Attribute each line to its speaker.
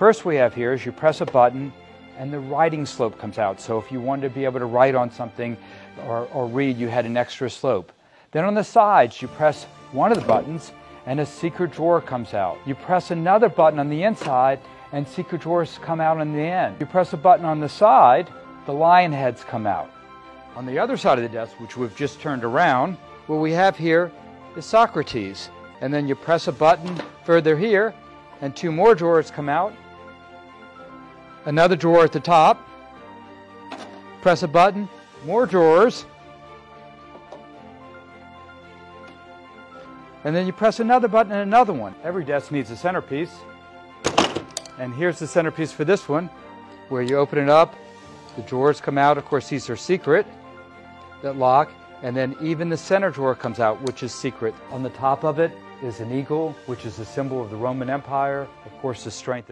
Speaker 1: first we have here is you press a button and the writing slope comes out. So if you wanted to be able to write on something or, or read, you had an extra slope. Then on the sides, you press one of the buttons and a secret drawer comes out. You press another button on the inside and secret drawers come out on the end. You press a button on the side, the lion heads come out. On the other side of the desk, which we've just turned around, what we have here is Socrates. And then you press a button further here, and two more drawers come out. Another drawer at the top. Press a button, more drawers. And then you press another button and another one. Every desk needs a centerpiece. And here's the centerpiece for this one, where you open it up, the drawers come out. Of course, these are secret that lock. And then even the center drawer comes out, which is secret. On the top of it is an eagle, which is a symbol of the Roman Empire. Of course, the strength of